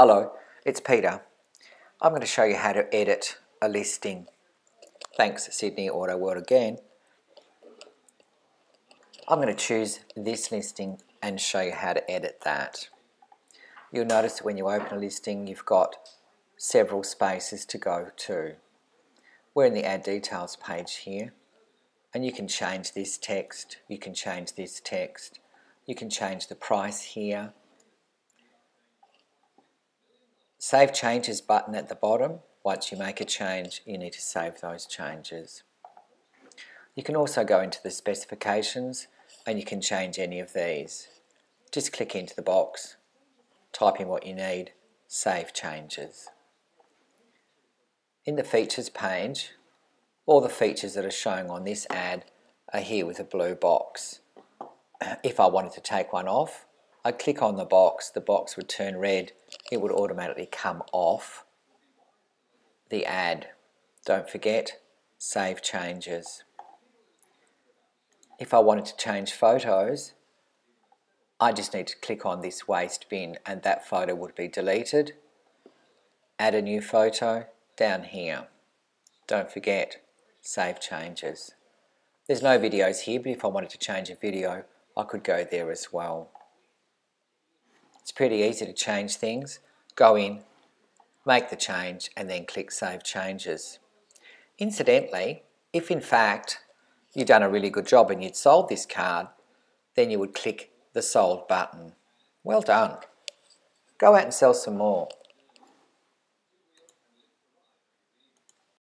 Hello, it's Peter. I'm going to show you how to edit a listing. Thanks Sydney Auto World again. I'm going to choose this listing and show you how to edit that. You'll notice when you open a listing you've got several spaces to go to. We're in the ad details page here and you can change this text, you can change this text, you can change the price here Save Changes button at the bottom. Once you make a change, you need to save those changes. You can also go into the specifications and you can change any of these. Just click into the box, type in what you need, save changes. In the features page, all the features that are showing on this ad are here with a blue box. If I wanted to take one off, I click on the box, the box would turn red, it would automatically come off the ad. Don't forget, save changes. If I wanted to change photos, I just need to click on this waste bin and that photo would be deleted. Add a new photo down here. Don't forget, save changes. There's no videos here, but if I wanted to change a video, I could go there as well. It's pretty easy to change things. Go in, make the change, and then click Save Changes. Incidentally, if in fact you've done a really good job and you'd sold this card, then you would click the Sold button. Well done. Go out and sell some more.